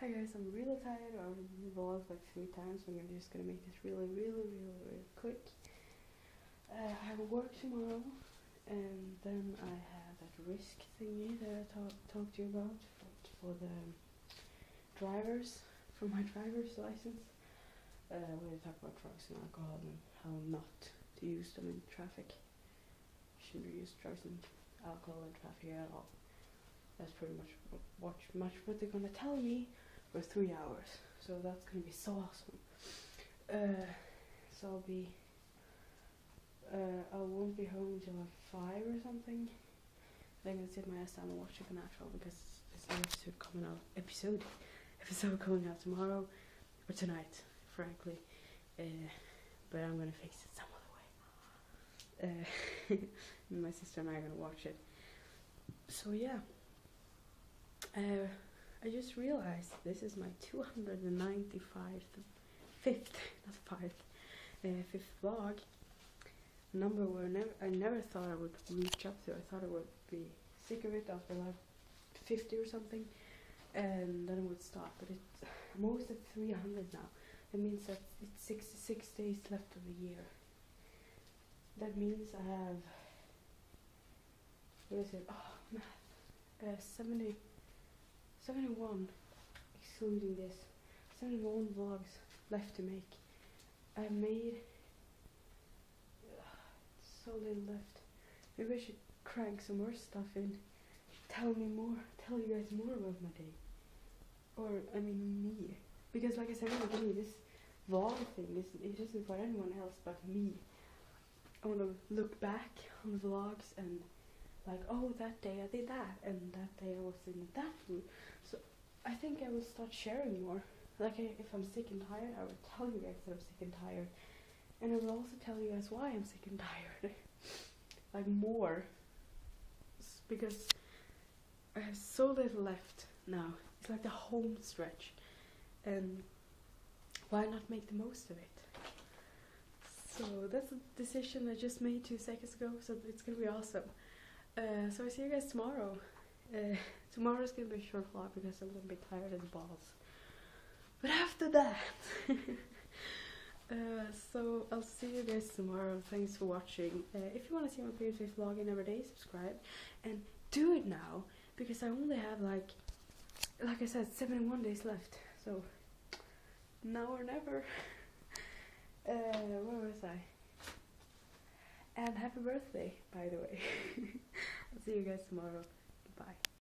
Hi guys, I'm really tired. I already vlogged like three times, so I'm just gonna make this really, really, really, really quick. Uh, I have work tomorrow, and then I have that risk thingy that I talk, talked to you about for, for the drivers, for my driver's license. Uh, where they talk about drugs and alcohol and how not to use them in traffic. Shouldn't use drugs and alcohol in traffic at all. That's pretty much what much what they're gonna tell me for three hours. So that's gonna be so awesome. Uh, so I'll be. Uh, I won't be home until like five or something. I'm gonna sit my ass down and watch Supernatural because there's an episode coming out. Episode, episode coming out tomorrow or tonight, frankly. Uh, but I'm gonna fix it some other way. Uh, my sister and I are gonna watch it. So yeah. Uh, I just realized this is my 295th, fifth, not five, uh, fifth vlog. Number where never, I never thought I would reach up to. I thought I would be sick of it after like 50 or something, and then it would stop. But it's almost at 300 now. That means that it's 66 days left of the year. That means I have what is it? Oh, math. Uh, 70. 71 excluding this. 71 vlogs left to make. I made ugh, so little left. Maybe I should crank some more stuff in. Tell me more tell you guys more about my day. Or I mean me. Because like I said in the beginning this vlog thing. Is it isn't for anyone else but me. I want to look back on the vlogs and like oh that day I did that and that day I was in that mood. So I think I will start sharing more. Like if I'm sick and tired I will tell you guys that I'm sick and tired. And I will also tell you guys why I'm sick and tired. Like more. S- because I have so little left now. It's like the home stretch. And why not make the most of it? So that's a decision I just made two seconds ago so it's gonna be awesome uh, so I see you guys tomorrow. Uh, tomorrow's gonna be a short vlog because I'm gonna be tired as balls. But after that, uh, so I'll see you guys tomorrow. Thanks for watching. Uh, if you want to see my previous vlog in every day, subscribe and do it now because I only have like, like I said, 71 days left. So now or never. Uh, where was I? And happy birthday, by the way. I'll see you guys tomorrow. Bye.